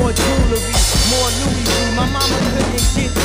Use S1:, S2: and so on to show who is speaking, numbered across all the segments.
S1: more jewelry, more Louis. My mama couldn't get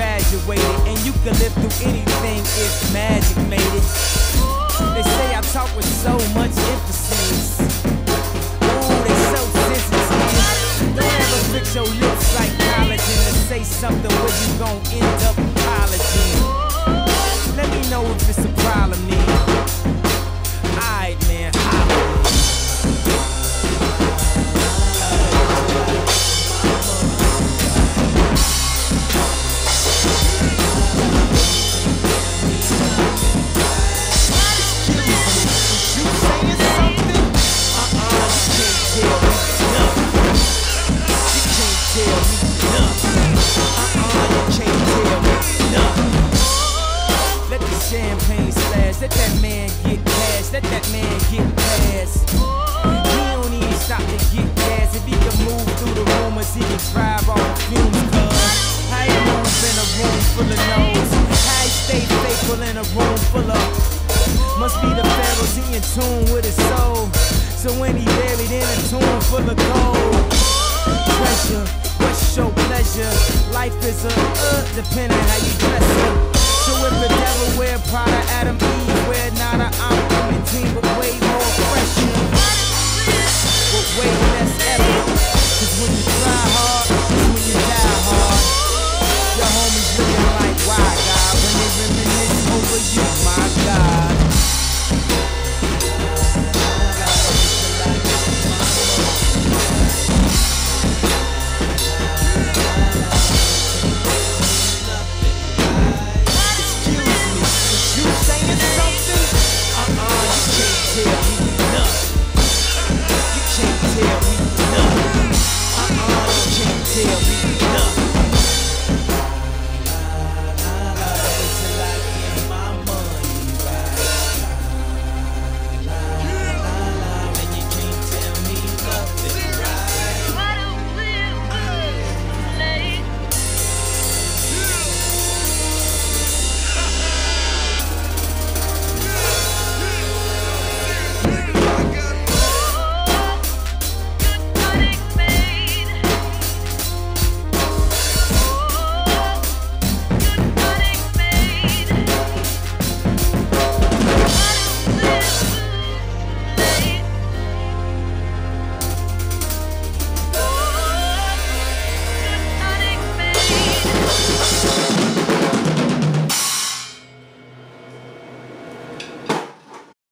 S1: graduated, and you can live through anything if magic made it. They say I talk with so much emphasis. Ooh, they so sensitive. Don't ever fix your lips like collagen to say something where you gon' end up apologizing. Let me know if it's a problem, nigga. Get past. He don't even stop to get gas. If he can move through the rumors, he can drive off the fumes, cuz. How he move in a room full of no's? He stay faithful in a room full of must be the pharaohs, he in tune with his soul. So when he buried in a tomb full of gold. Treasure, what's your pleasure? Life is a uh, depending how you dress it. So if the devil wear Prada, over you, my